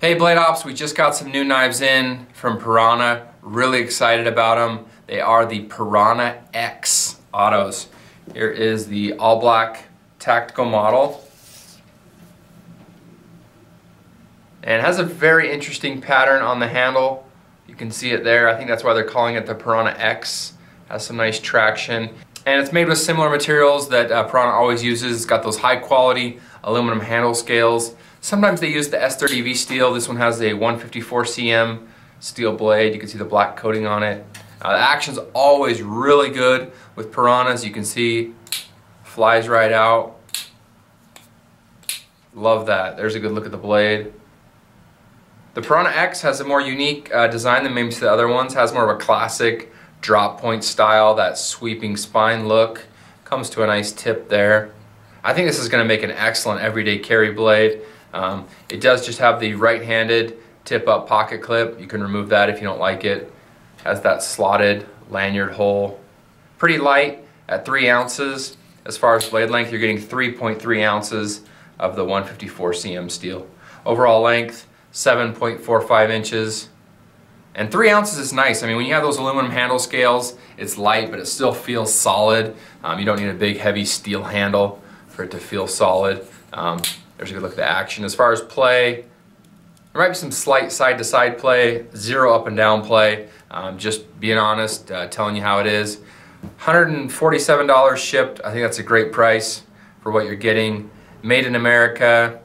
Hey Blade Ops, we just got some new knives in from Piranha. Really excited about them. They are the Piranha X autos. Here is the all black tactical model. And has a very interesting pattern on the handle. You can see it there. I think that's why they're calling it the Piranha X. Has some nice traction. And it's made with similar materials that uh, Piranha always uses. It's got those high quality aluminum handle scales. Sometimes they use the S30V steel. This one has a 154CM steel blade. You can see the black coating on it. Uh, the action's always really good with Piranhas. You can see flies right out. Love that. There's a good look at the blade. The Piranha X has a more unique uh, design than maybe the other ones. Has more of a classic drop point style, that sweeping spine look. Comes to a nice tip there. I think this is going to make an excellent everyday carry blade. Um, it does just have the right-handed tip-up pocket clip. You can remove that if you don't like it. Has that slotted lanyard hole. Pretty light at 3 ounces. As far as blade length, you're getting 3.3 ounces of the 154CM steel. Overall length, 7.45 inches. And three ounces is nice. I mean, when you have those aluminum handle scales, it's light, but it still feels solid. Um, you don't need a big, heavy steel handle for it to feel solid. Um, there's a good look at the action. As far as play, there might be some slight side-to-side -side play, zero up and down play. Um, just being honest, uh, telling you how it is. $147 shipped. I think that's a great price for what you're getting. Made in America,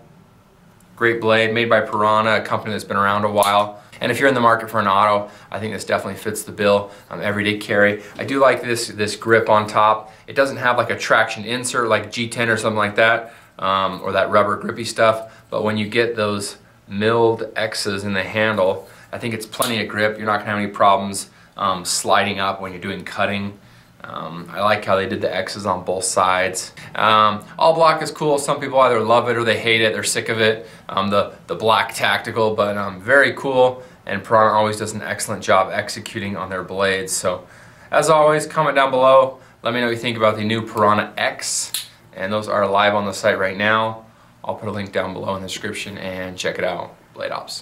Great blade, made by Piranha, a company that's been around a while. And if you're in the market for an auto, I think this definitely fits the bill. Um, everyday carry. I do like this this grip on top. It doesn't have like a traction insert like G10 or something like that, um, or that rubber grippy stuff. But when you get those milled X's in the handle, I think it's plenty of grip. You're not gonna have any problems um, sliding up when you're doing cutting. Um, I like how they did the X's on both sides. Um, all black is cool. Some people either love it or they hate it. They're sick of it. Um, the, the black tactical, but um, very cool. And Piranha always does an excellent job executing on their blades. So as always, comment down below. Let me know what you think about the new Piranha X. And those are live on the site right now. I'll put a link down below in the description and check it out. Blade Ops.